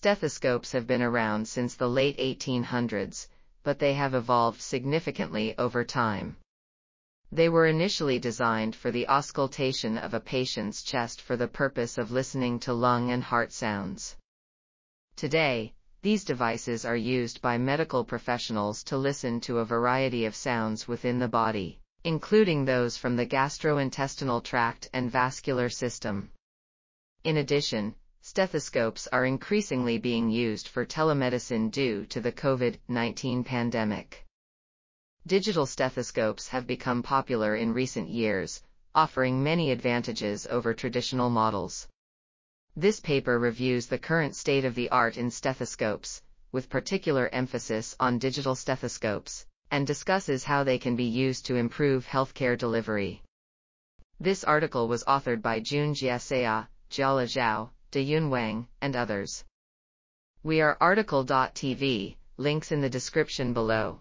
Stethoscopes have been around since the late 1800s, but they have evolved significantly over time. They were initially designed for the auscultation of a patient's chest for the purpose of listening to lung and heart sounds. Today, these devices are used by medical professionals to listen to a variety of sounds within the body, including those from the gastrointestinal tract and vascular system. In addition, stethoscopes are increasingly being used for telemedicine due to the COVID-19 pandemic. Digital stethoscopes have become popular in recent years, offering many advantages over traditional models. This paper reviews the current state of the art in stethoscopes, with particular emphasis on digital stethoscopes, and discusses how they can be used to improve healthcare delivery. This article was authored by Jun Jiasea, Jiale Zhao, De Yun Wang, and others. We are RTCL.TV, links in the description below.